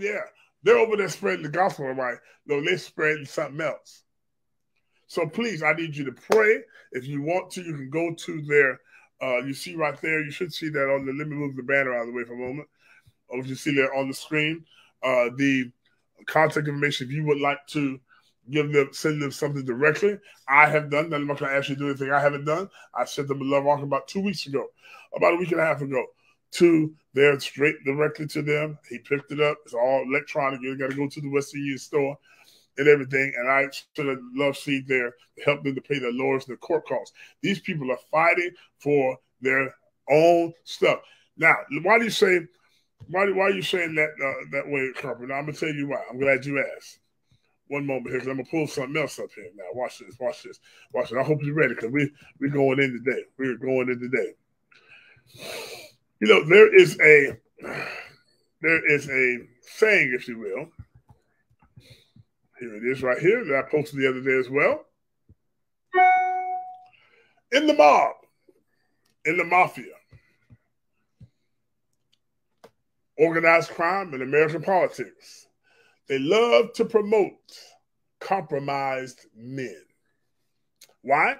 yeah, they're over there spreading the gospel, right? No, they're spreading something else. So please, I need you to pray. If you want to, you can go to their. Uh, you see right there. You should see that on the. Let me move the banner out of the way for a moment. Or oh, you see there on the screen, uh, the contact information. If you would like to give them, send them something directly, I have done. That. I'm not going to ask you to do anything I haven't done. I sent them a love offering about two weeks ago, about a week and a half ago, to there straight directly to them. He picked it up. It's all electronic. You got to go to the Western Union store and everything. And I should have loved seed there to help them to pay their lawyers and their court costs. These people are fighting for their own stuff. Now, why do you say why, why are you saying that uh, that way, Carpenter? I'm gonna tell you why. I'm glad you asked. One moment here, because I'm gonna pull something else up here now. Watch this, watch this, watch this. I hope you're ready, because we we're going in today. We're going in today. You know, there is a there is a saying, if you will. Here it is right here that I posted the other day as well. In the mob, in the mafia, organized crime, and American politics, they love to promote compromised men. Why?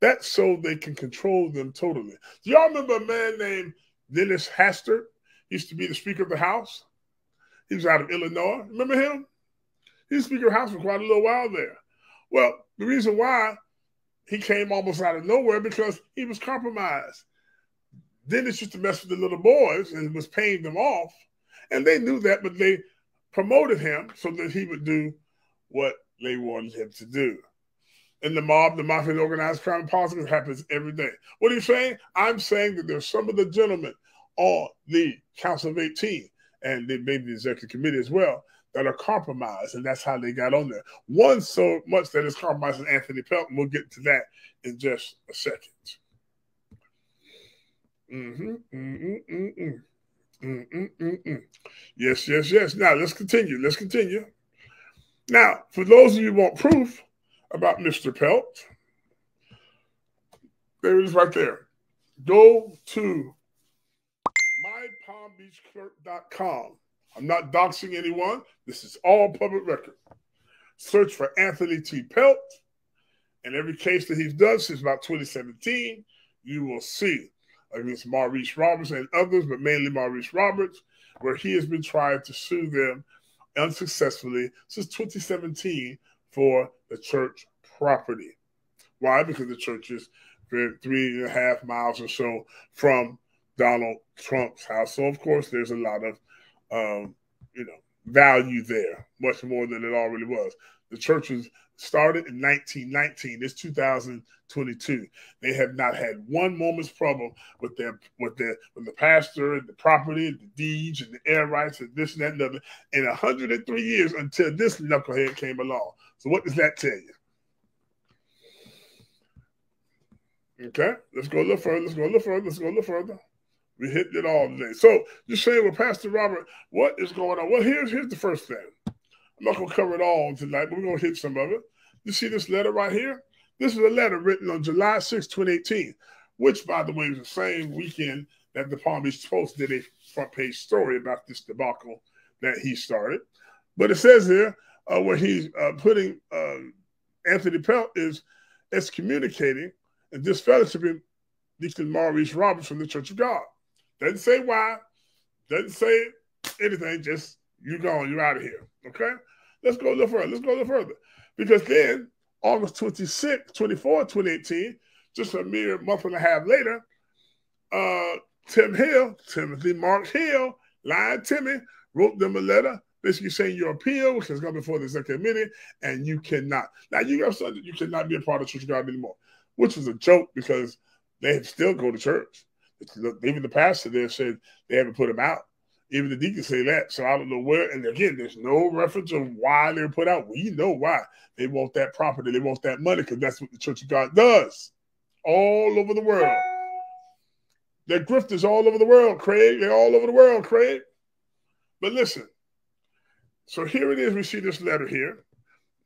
That's so they can control them totally. Do y'all remember a man named Dennis Hastert? Used to be the Speaker of the House. He was out of Illinois. Remember him? He was Speaker of the House for quite a little while there. Well, the reason why he came almost out of nowhere because he was compromised. Dennis used to mess with the little boys and was paying them off. And they knew that, but they promoted him so that he would do what they wanted him to do. In the mob, the mafia, and organized crime and politics happens every day. What are you saying? I'm saying that there's some of the gentlemen on the Council of 18 and they maybe the executive committee as well that are compromised, and that's how they got on there. One so much that is compromised is Anthony Pelton. We'll get to that in just a second. Mm-hmm, mm-hmm, mm-hmm. Yes, yes, yes. Now let's continue. Let's continue. Now, for those of you who want proof about Mr. Pelt, there it is right there. Go to mypalmbeachclerk.com. I'm not doxing anyone. This is all public record. Search for Anthony T. Pelt. And every case that he's done since about 2017, you will see against Maurice Roberts and others, but mainly Maurice Roberts, where he has been trying to sue them unsuccessfully since 2017 for the church property. Why? Because the church is three and a half miles or so from Donald Trump's house. So, of course, there's a lot of, um, you know, value there, much more than it already was. The church was started in 1919. It's 2022. They have not had one moment's problem with their with their with the pastor and the property and the deeds and the air rights and this and that and other in 103 years until this knucklehead came along. So what does that tell you? Okay, let's go a little further. Let's go a little further. Let's go a little further. We hit it all today. So just saying with Pastor Robert, what is going on? Well, here's here's the first thing. I'm not going to cover it all tonight, but we're going to hit some of it. You see this letter right here? This is a letter written on July 6, 2018, which, by the way, is the same weekend that the Palm Beach Post did a front page story about this debacle that he started. But it says here uh, where he's uh, putting uh, Anthony Pelt is excommunicating and disfellowshipping Deacon Maurice Roberts from the Church of God. Doesn't say why, doesn't say anything, just you gone, you're out of here. Okay? Let's go a little further. Let's go a little further. Because then, August 26, 24, 2018, just a mere month and a half later, uh, Tim Hill, Timothy Mark Hill, Lion Timmy, wrote them a letter basically saying your appeal, which has gone before the executive committee, and you cannot. Now you have something that you cannot be a part of Church of God anymore, which was a joke because they still go to church. Even the pastor there said they haven't put him out. Even the deacons say that. So I don't know where. And again, there's no reference of why they're put out. We know why. They want that property. They want that money because that's what the Church of God does all over the world. They're grifters all over the world, Craig. They're all over the world, Craig. But listen. So here it is. We see this letter here.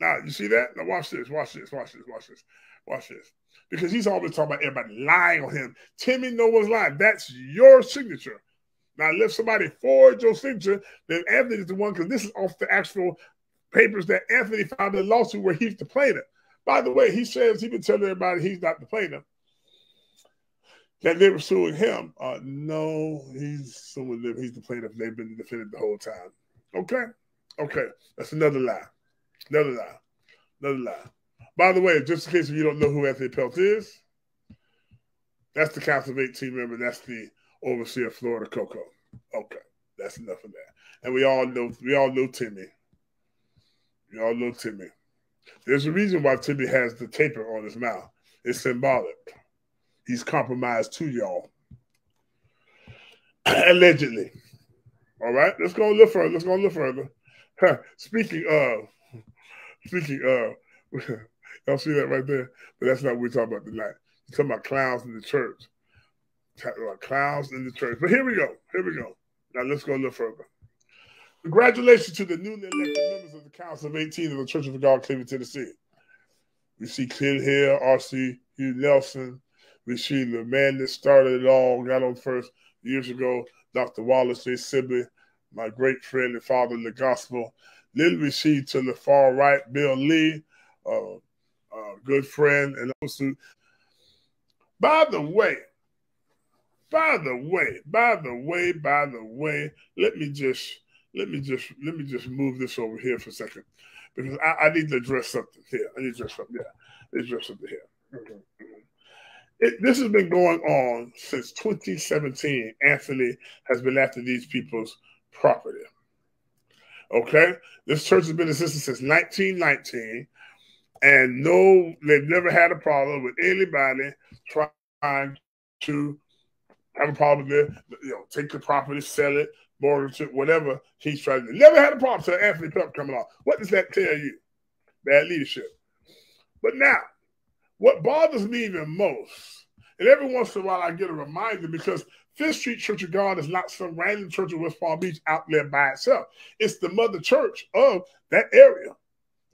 Now, you see that? Now, watch this. Watch this. Watch this. Watch this. Watch this. Because he's always talking about everybody lying on him. Timmy no one's lying. That's your signature. Now, if somebody forged your signature, then Anthony is the one because this is off the actual papers that Anthony filed in the lawsuit where he's the plaintiff. By the way, he says he's been telling everybody he's not the plaintiff. That they were suing him. Uh, no, he's suing them. He's the plaintiff. They've been defended the whole time. Okay, okay, that's another lie. Another lie. Another lie. By the way, just in case you don't know who Anthony Pelt is, that's the Council of 18 member. That's the overseer Florida Cocoa. Okay, that's enough of that. And we all know we all know Timmy. We all know Timmy. There's a reason why Timmy has the taper on his mouth. It's symbolic. He's compromised to y'all. Allegedly. All right, let's go a little further. Let's go a little further. speaking of, speaking of, y'all see that right there? But that's not what we're talking about tonight. We're talking about clowns in the church. Clowns in the church. But here we go. Here we go. Now let's go a little further. Congratulations to the newly elected members of the Council of 18 of the Church of God, Cleveland, Tennessee. We see Clint here, R.C. Hugh Nelson. We see the man that started it all, got on first years ago, Dr. Wallace J. Sibley, my great friend and father in the gospel. Then we see to the far right, Bill Lee, uh, uh, good friend, and also, by the way, by the way, by the way, by the way, let me just let me just let me just move this over here for a second because I, I need to address something here. I need to address something. Yeah, address something here. It, this has been going on since 2017. Anthony has been after these people's property. Okay, this church has been existing since 1919, and no, they've never had a problem with anybody trying to have a problem there. You know, take the property, sell it, mortgage it, whatever he's trying to do. Never had a problem until Anthony Pelt coming along. What does that tell you? Bad leadership. But now, what bothers me even most, and every once in a while I get a reminder because Fifth Street Church of God is not some random church in West Palm Beach out there by itself. It's the mother church of that area.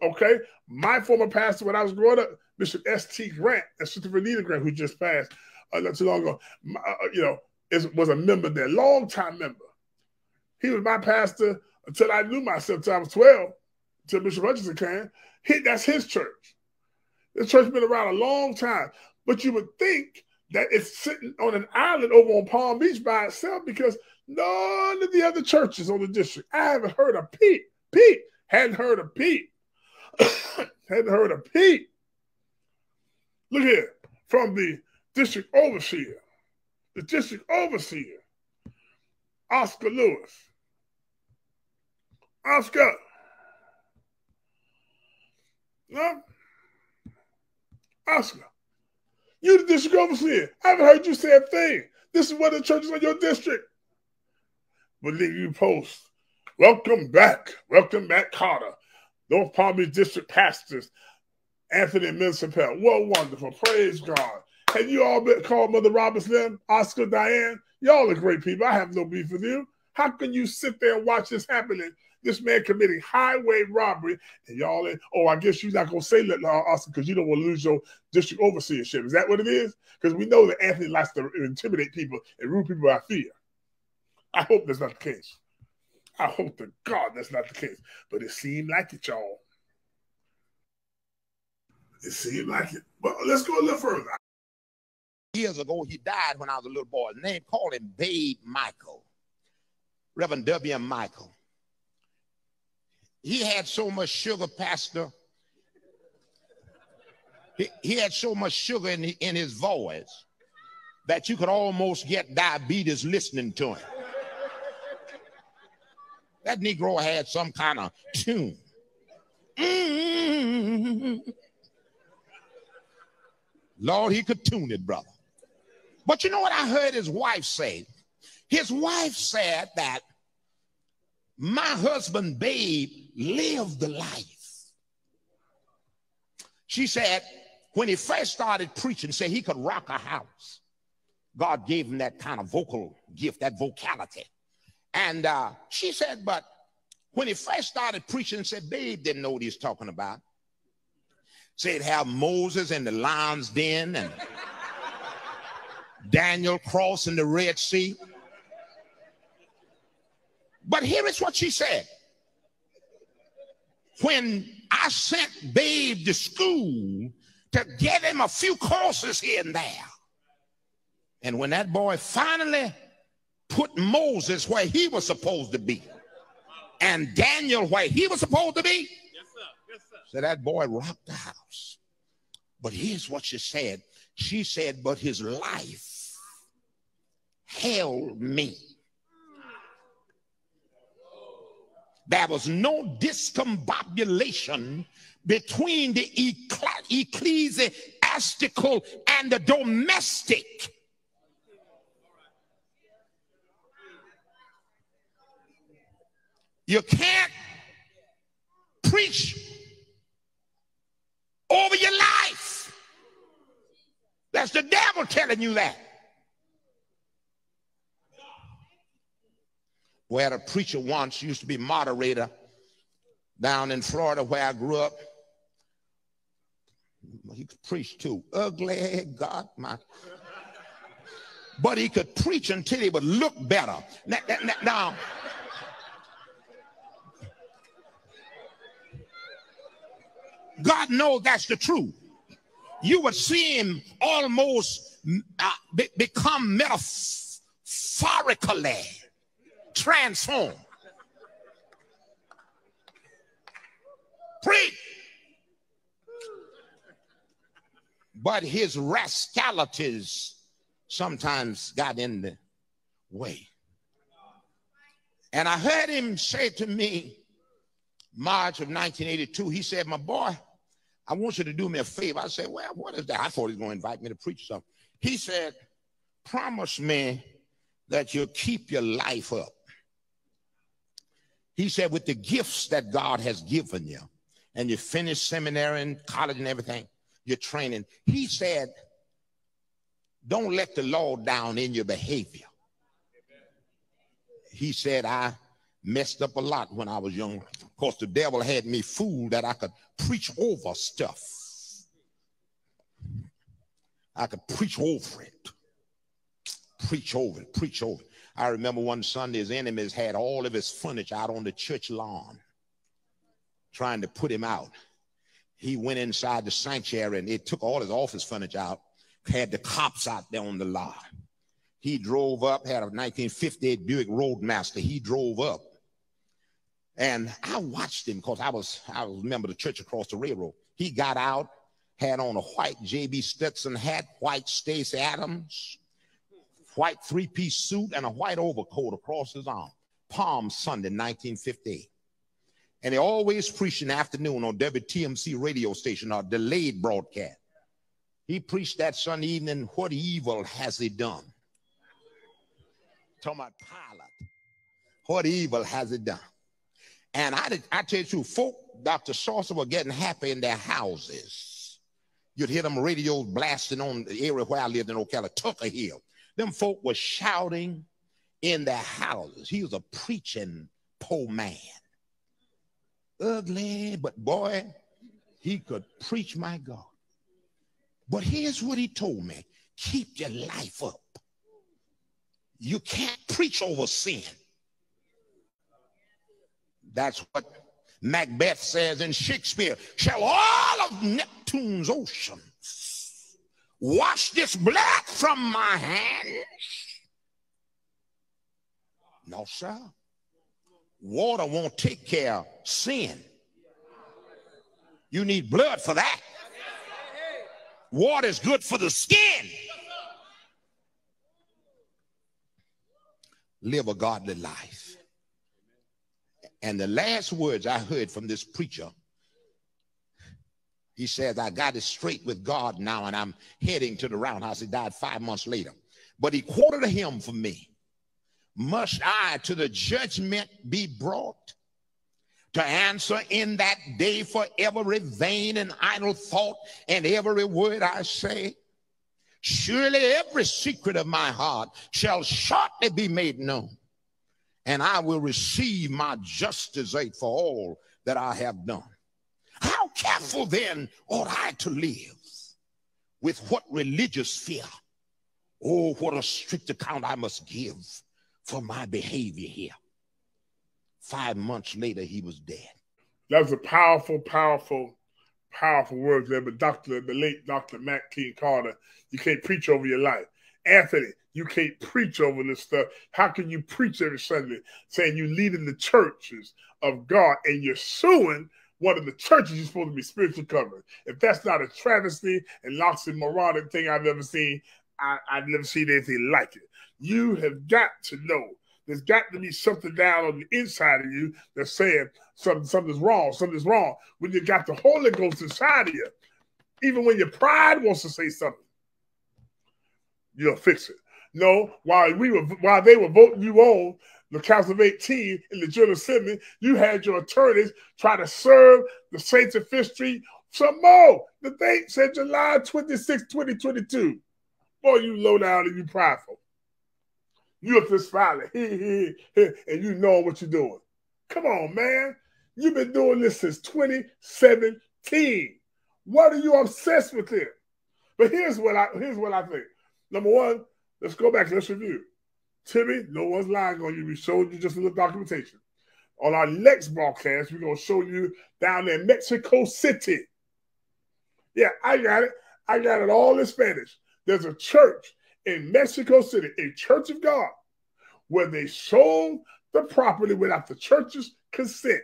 Okay, my former pastor when I was growing up, Bishop S.T. Grant and Sister Renita Grant, who just passed uh, not too long ago, my, uh, you know, is, was a member there, long time member. He was my pastor until I knew myself until I was 12, until Bishop Hutchinson came. He, that's his church. This church been around a long time. But you would think that it's sitting on an island over on Palm Beach by itself because none of the other churches on the district, I haven't heard of Pete. Pete hadn't heard of Pete. hadn't heard of Pete. Look here, from the district overseer, the district overseer, Oscar Lewis. Oscar. No? Oscar. You the district overseer. I haven't heard you say a thing. This is one of the churches in your district. Then you post, welcome back. Welcome back, Carter. North Palm Beach District pastors, Anthony Minsapel. What wonderful. Praise God. Have you all been called Mother Robinson, Oscar, Diane? Y'all are great people. I have no beef with you. How can you sit there and watch this happening? This man committing highway robbery, and y'all, oh, I guess you're not gonna say that, uh, Oscar, because you don't want to lose your district overseership. Is that what it is? Because we know that Anthony likes to intimidate people and rule people by fear. I hope that's not the case. I hope to God that's not the case. But it seemed like it, y'all. It seemed like it. But let's go a little further years ago, he died when I was a little boy. The name called him Babe Michael, Reverend W.M. Michael. He had so much sugar, Pastor. He, he had so much sugar in, in his voice that you could almost get diabetes listening to him. That Negro had some kind of tune. Mm-hmm. Lord, he could tune it, brother. But you know what I heard his wife say? His wife said that my husband, babe, lived the life. She said, when he first started preaching, said he could rock a house. God gave him that kind of vocal gift, that vocality. And uh, she said, but when he first started preaching, said, babe didn't know what he was talking about. Said, have Moses in the lion's den and Daniel crossing the Red Sea. But here is what she said. When I sent Babe to school to get him a few courses here and there. And when that boy finally put Moses where he was supposed to be and Daniel where he was supposed to be, yes, sir. Yes, sir. so that boy rocked the house. But here's what she said. She said, but his life held me. There was no discombobulation between the ecclesiastical and the domestic. You can't preach over your life. That's the devil telling you that. We had a preacher once, used to be moderator down in Florida where I grew up. He could preach too. Ugly God, my. But he could preach until he would look better. Now, now, God knows that's the truth. You would see him almost uh, be, become metaphorically transformed. Preach. But his rascalities sometimes got in the way. And I heard him say to me, March of 1982, he said, My boy, I want you to do me a favor. I said, Well, what is that? I thought he was going to invite me to preach something. He said, Promise me that you'll keep your life up. He said, With the gifts that God has given you, and you finish seminary and college and everything, you're training. He said, Don't let the law down in your behavior. He said, I messed up a lot when I was young. Of course, the devil had me fooled that I could preach over stuff. I could preach over it. Preach over it, preach over it. I remember one Sunday his enemies had all of his furniture out on the church lawn trying to put him out. He went inside the sanctuary and it took all his office furniture out, had the cops out there on the lawn. He drove up, had a 1958 Buick Roadmaster. He drove up and I watched him because I was I was a member of the church across the railroad. He got out, had on a white JB Stetson hat, white Stacy Adams, white three-piece suit, and a white overcoat across his arm. Palm Sunday, 1958. And he always preached in the afternoon on WTMC radio station, a delayed broadcast. He preached that Sunday evening, What evil has he done? Talking about Pilate. What evil has he done? And I, I tell you folk, Dr. Saucer were getting happy in their houses. You'd hear them radios blasting on the area where I lived in Ocala, Tucker Hill. Them folk were shouting in their houses. He was a preaching poor man. Ugly, but boy, he could preach my God. But here's what he told me keep your life up. You can't preach over sin. That's what Macbeth says in Shakespeare. Shall all of Neptune's oceans wash this blood from my hands? No, sir. Water won't take care of sin. You need blood for that. Water is good for the skin. Live a godly life. And the last words I heard from this preacher, he says, I got it straight with God now, and I'm heading to the roundhouse. He died five months later. But he quoted a hymn for me. Must I to the judgment be brought to answer in that day for every vain and idle thought and every word I say? Surely every secret of my heart shall shortly be made known and I will receive my just desert for all that I have done. How careful then ought I to live? With what religious fear? Oh, what a strict account I must give for my behavior here. Five months later, he was dead. That was a powerful, powerful, powerful words there. But Dr. the late Dr. Matt King Carter, you can't preach over your life. Anthony, you can't preach over this stuff. How can you preach every Sunday saying you lead in the churches of God and you're suing one of the churches you're supposed to be spiritually covering? If that's not a travesty and oxymoronic thing I've ever seen, I, I've never seen anything like it. You have got to know there's got to be something down on the inside of you that's saying something, something's wrong, something's wrong. When you got the Holy Ghost inside of you, even when your pride wants to say something, you'll fix it. No, while we were while they were voting you on the Council of 18 in the General Assembly, you had your attorneys try to serve the Saints of Fifth Street some more. The date said July 26, 2022. Boy, you low down and you prideful. You up this filing, and you know what you're doing. Come on, man. You've been doing this since 2017. What are you obsessed with it? But here's what I here's what I think. Number one, let's go back. Let's review. Timmy, no one's lying on you. We showed you just a little documentation. On our next broadcast, we're gonna show you down in Mexico City. Yeah, I got it. I got it all in Spanish. There's a church in Mexico City, a church of God, where they sold the property without the church's consent.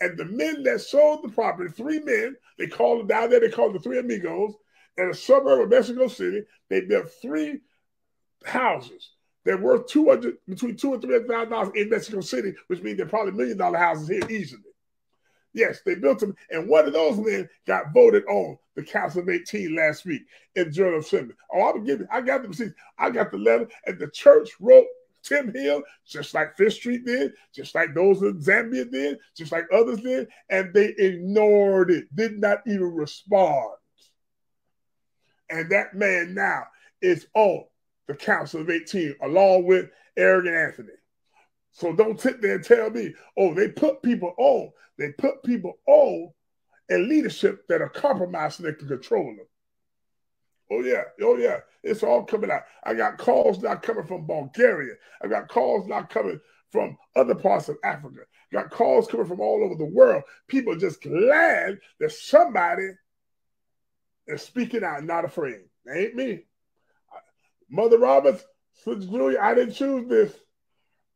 And the men that sold the property, three men, they called them down there, they called the three amigos, in a suburb of Mexico City, they built three houses. They're worth 200, between two and three hundred thousand dollars in Mexico City, which means they're probably million dollar houses here easily. Yes, they built them, and one of those men got voted on the Council of 18 last week in General Assembly. Oh, I'm giving, I got the I got the letter, and the church wrote Tim Hill, just like Fifth Street did, just like those in Zambia did, just like others did, and they ignored it, did not even respond. And that man now is on the Council of 18, along with Eric and Anthony. So don't sit there and tell me, oh, they put people on. They put people on in leadership that are compromised so they can control them. Oh yeah, oh yeah, it's all coming out. I got calls now coming from Bulgaria. I got calls now coming from other parts of Africa. I got calls coming from all over the world. People just glad that somebody is speaking out, not afraid. That ain't me. Mother Roberts, Sister Julia, I didn't choose this.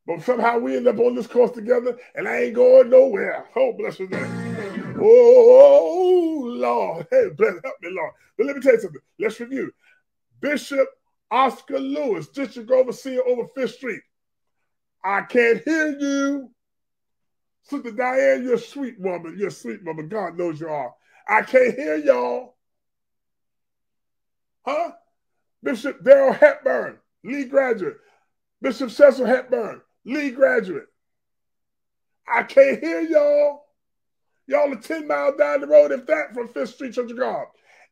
But somehow we end up on this course together, and I ain't going nowhere. Oh, bless his name. Oh, Lord. Hey, bless, help me, Lord. But let me tell you something. Let's review. Bishop Oscar Lewis, District Overseer over Fifth Street. I can't hear you. Sister Diane, you're a sweet woman. You're a sweet woman. God knows you are. I can't hear y'all. Huh? Bishop Darrell Hepburn, Lee graduate. Bishop Cecil Hepburn, Lee graduate. I can't hear y'all. Y'all are 10 miles down the road, if that, from Fifth Street Church of God.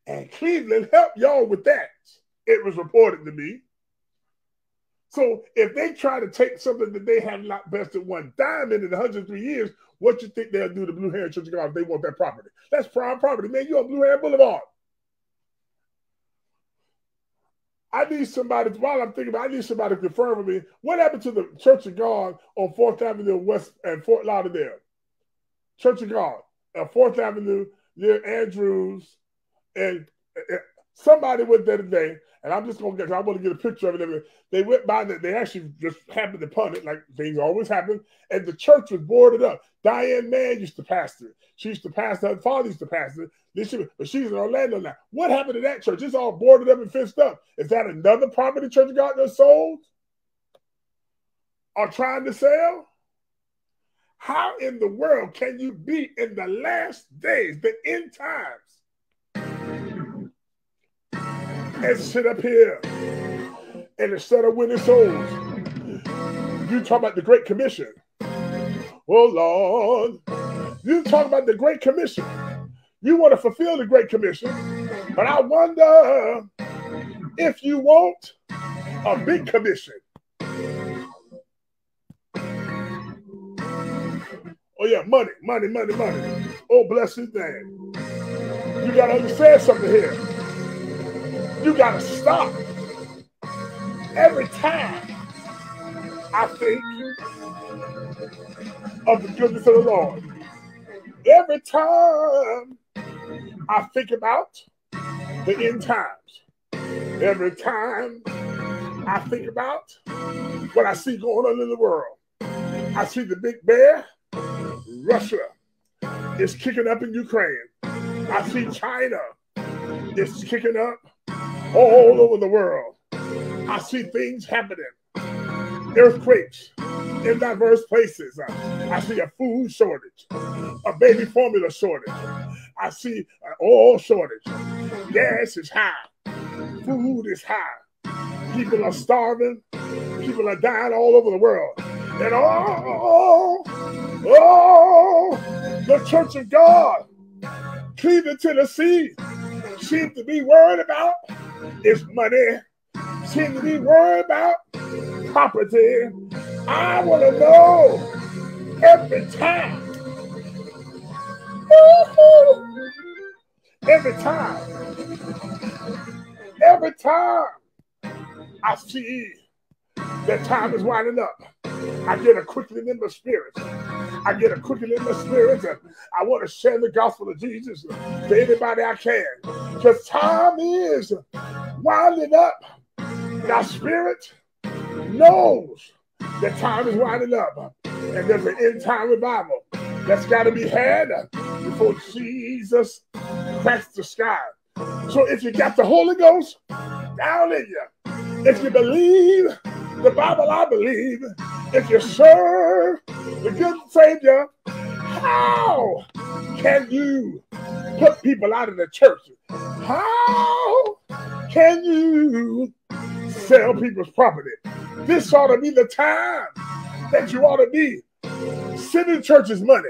And Cleveland helped y'all with that. It was reported to me. So if they try to take something that they have not invested one dime in in 103 years, what you think they'll do to Blue Heron Church of God if they want that property? That's prime property, man. You're on Blue Heron Boulevard. I need somebody, while I'm thinking about I need somebody to confirm with me what happened to the Church of God on 4th Avenue West and Fort Lauderdale. Church of God at 4th Avenue near Andrews. And, and somebody went there today, and I'm just to get, I want to get a picture of it. They went by, that they actually just happened punt it, like things always happen. And the church was boarded up. Diane Mann used to pastor. She used to pastor, her father used to pastor. She, but she's in Orlando now. What happened to that church? It's all boarded up and fenced up. Is that another property Church of that sold? Or trying to sell? How in the world can you be in the last days, the end times, and sit up here and instead of winning souls, you talk about the Great Commission. Oh Lord, you talk about the Great Commission. You want to fulfill the Great Commission, but I wonder if you want a big commission. Oh, yeah, money, money, money, money. Oh, bless his name. You got to understand something here. You got to stop every time I think of the goodness of the Lord. Every time I think about the end times, every time I think about what I see going on in the world, I see the big bear, Russia is kicking up in Ukraine. I see China is kicking up all over the world. I see things happening, earthquakes in diverse places. Uh, I see a food shortage, a baby formula shortage. I see uh, an oil shortage. Gas is high. Food is high. People are starving. People are dying all over the world. And oh, oh, the Church of God, Cleveland, Tennessee, seem to be worried about is money, to be worried about property. I want to know every time. Every time. Every time I see that time is winding up, I get a quickening in my spirit. I get a quickening in the spirit. And I want to share the gospel of Jesus to anybody I can. Because time is winding up. Our spirit knows that time is winding up. And there's an end time revival that's got to be had before Jesus cracks the sky. So if you got the Holy Ghost down in you, if you believe the Bible, I believe, if you serve the good Savior, how can you put people out of the church? How can you sell people's property? This ought to be the time that you ought to be sending churches money,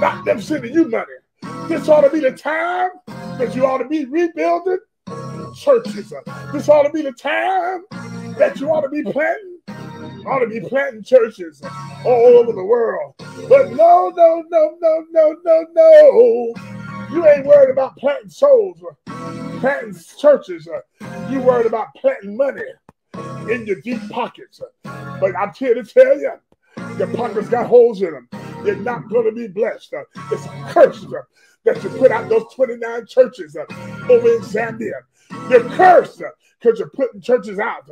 not them sending you money. This ought to be the time that you ought to be rebuilding churches. This ought to be the time that you ought to be planting, ought to be planting churches all over the world. But no, no, no, no, no, no, no. You ain't worried about planting souls, or planting churches. You worried about planting money in your deep pockets. But I'm here to tell you, your pockets got holes in them. You're not going to be blessed. It's cursed that you put out those 29 churches over in Zambia. You're cursed because you're putting churches out.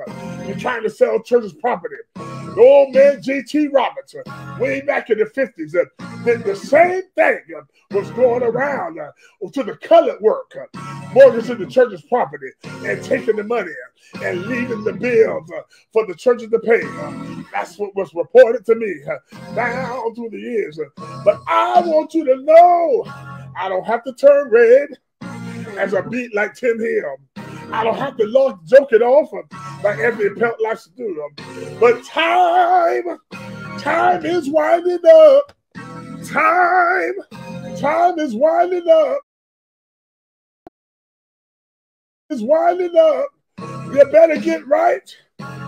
You're trying to sell churches' property. The old man J.T. Robinson, way back in the 50s, uh, did the same thing uh, was going around uh, to the colored work, mortgaging the church's property and taking the money and leaving the bills for the churches to pay. That's what was reported to me down through the years. But I want you to know I don't have to turn red as a beat like Tim Hill. I don't have to look, joke it off like every pelt likes to do. Um, but time, time is winding up. Time, time is winding up. Is winding up. You better get right.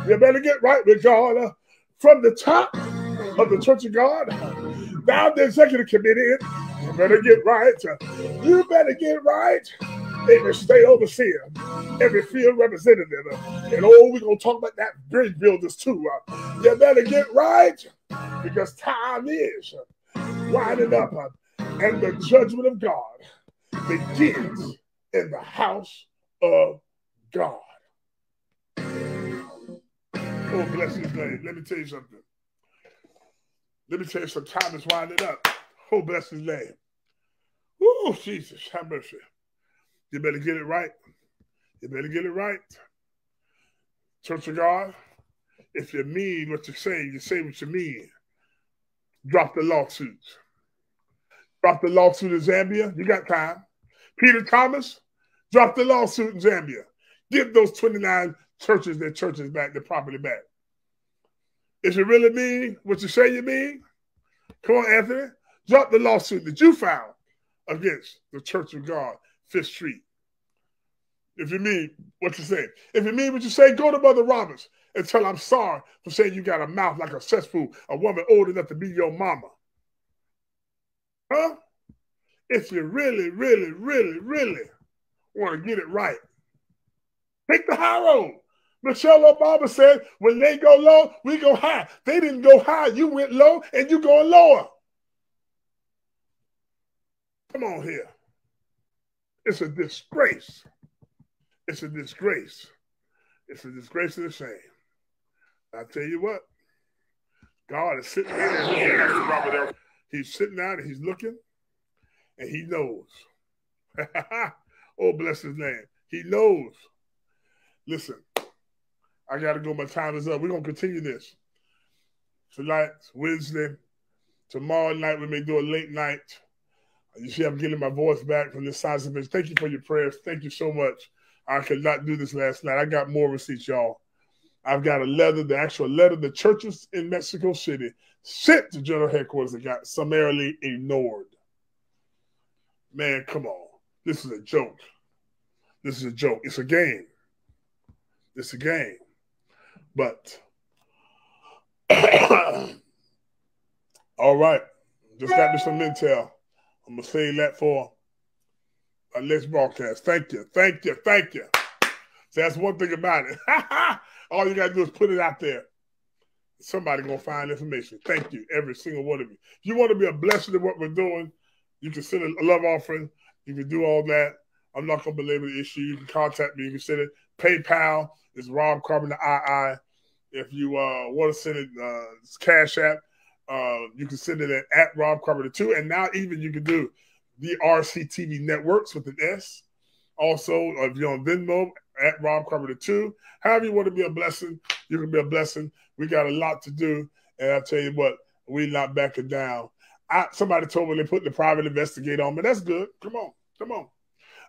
You better get right with God uh, from the top of the Church of God down the executive committee. You better get right. You better get right every state overseer, every field representative. And oh, we're going to talk about that bridge builders too. Uh, you better get right because time is winding up uh, and the judgment of God begins in the house of God. Oh, bless his name. Let me tell you something. Let me tell you some time is winding up. Oh, bless his name. Oh, Jesus, have mercy. You better get it right. You better get it right. Church of God, if you mean what you say, you say what you mean. Drop the lawsuits. Drop the lawsuit in Zambia. You got time. Peter Thomas, drop the lawsuit in Zambia. Give those 29 churches their churches back, their property back. If you really mean what you say you mean, come on, Anthony, drop the lawsuit that you filed against the Church of God Fifth Street. If you mean what you say, if you mean what you say, go to Mother Roberts and tell I'm sorry for saying you got a mouth like a cesspool, a woman old enough to be your mama. Huh? If you really, really, really, really want to get it right, take the high road. Michelle Obama said, when they go low, we go high. They didn't go high. You went low and you going lower. Come on here. It's a disgrace. It's a disgrace. It's a disgrace and a shame. I tell you what, God is sitting there. He's sitting down and he's looking and he knows. oh, bless his name. He knows. Listen, I got to go. My time is up. We're going to continue this. Tonight, Wednesday. Tomorrow night, we may do a late night. You see, I'm getting my voice back from this size of the Thank you for your prayers. Thank you so much. I could not do this last night. I got more receipts, y'all. I've got a letter, the actual letter the churches in Mexico City sent to general headquarters that got summarily ignored. Man, come on. This is a joke. This is a joke. It's a game. It's a game. But all right. Just got me some intel. I'm gonna say that for our next broadcast. Thank you. Thank you. Thank you. So that's one thing about it. All you gotta do is put it out there. Somebody gonna find information. Thank you, every single one of you. If you want to be a blessing in what we're doing, you can send a love offering. You can do all that. I'm not gonna belabor the issue. You can contact me. You can send it. PayPal is Rob Carpenter II. If you uh, want to send it, uh, Cash App. Uh, you can send it at, at Rob Carpenter 2. And now even you can do the RCTV networks with an S. Also, if you're on Venmo, at Rob Carpenter 2. However you want to be a blessing, you can be a blessing. We got a lot to do. And I tell you what, we not backing down. I, somebody told me they put the private investigator on me. That's good. Come on. Come on.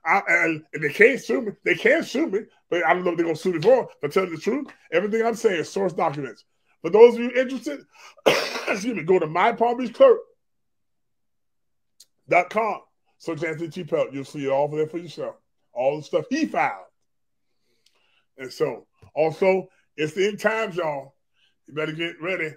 I, and, and, they can't sue me. They can't sue me, but I don't know if they're going to sue me for. But tell you the truth, everything I'm saying is source documents. For those of you interested, excuse me, go to mypalmbeachclerk.com. Search Anthony T. Pelt. You'll see it all there for yourself. All the stuff he filed. And so, also, it's the end times, y'all. You better get ready.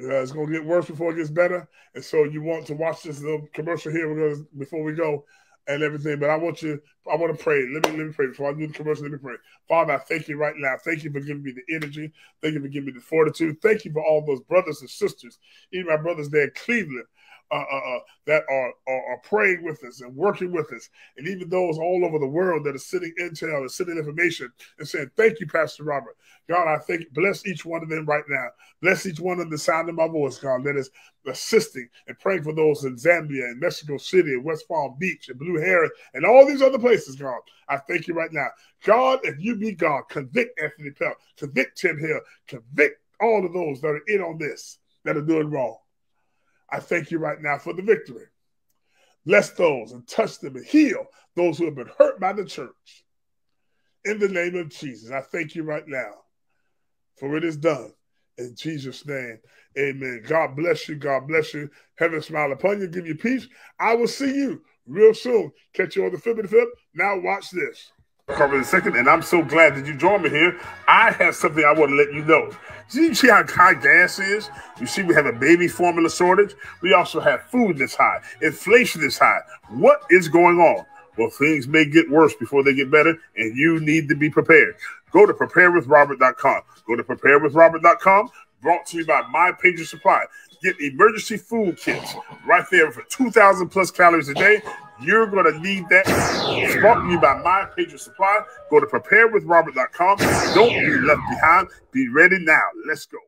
Uh, it's going to get worse before it gets better. And so, you want to watch this little commercial here because before we go and everything. But I want you, I want to pray. Let me let me pray before I do the commercial. Let me pray. Father, I thank you right now. Thank you for giving me the energy. Thank you for giving me the fortitude. Thank you for all those brothers and sisters, even my brothers there in Cleveland, uh, uh, uh, that are, are, are praying with us and working with us, and even those all over the world that are sending intel and sending information and saying, "Thank you, Pastor Robert." God, I thank bless each one of them right now. Bless each one of the sound of my voice, God, that is assisting and praying for those in Zambia and Mexico City and West Palm Beach and Blue Heron and all these other places, God. I thank you right now. God, if you be God, convict Anthony Pelt, convict Tim Hill, convict all of those that are in on this, that are doing wrong. I thank you right now for the victory. Bless those and touch them and heal those who have been hurt by the church. In the name of Jesus, I thank you right now for it is done. In Jesus' name, amen. God bless you. God bless you. Heaven smile upon you, give you peace. I will see you real soon. Catch you on the flip and flip. Now watch this. Cover the second, and I'm so glad that you joined me here. I have something I want to let you know. You see how high gas is? You see, we have a baby formula shortage. We also have food that's high. Inflation is high. What is going on? Well, things may get worse before they get better, and you need to be prepared. Go to preparewithrobert.com. Go to preparewithrobert.com. Brought to you by My Patriot Supply. Get emergency food kits right there for 2,000 plus calories a day. You're going to need that. Brought you by My Patriot Supply. Go to preparewithrobert.com. Don't be left behind. Be ready now. Let's go.